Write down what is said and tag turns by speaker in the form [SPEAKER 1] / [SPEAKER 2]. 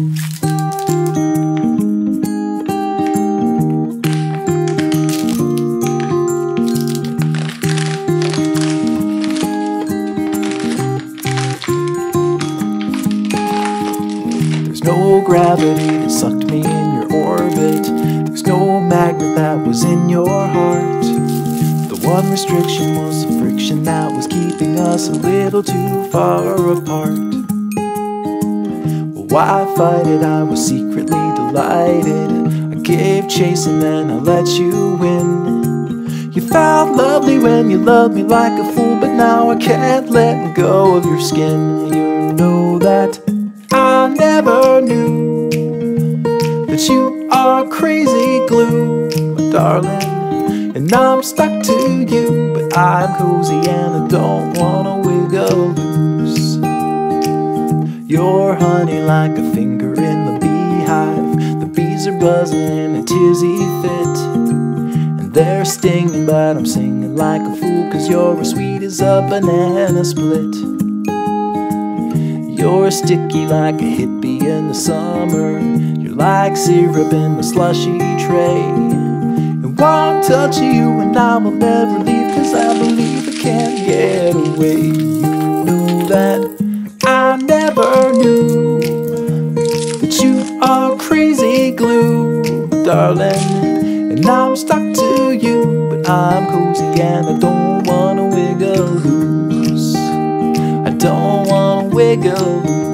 [SPEAKER 1] There's no gravity that sucked me in your orbit. There's no magnet that was in your heart. The one restriction was the friction that was keeping us a little too far apart. Why fight it? I was secretly delighted. I gave chase and then I let you win. You felt lovely when you loved me like a fool, but now I can't let go of your skin. You know that I never knew that you are crazy glue, my darling. And I'm stuck to you, but I'm cozy and I don't You're honey like a finger in the beehive. The bees are buzzing in a tizzy fit. And they're stinging, but I'm singing like a fool, cause you're as sweet as a banana split. You're sticky like a hippie in the summer. You're like syrup in the slushy tray. And one touch you and I will never leave, cause I believe I can't get away. But you are crazy glue, darling. And I'm stuck to you, but I'm cozy and I don't wanna wiggle loose. I don't wanna wiggle loose.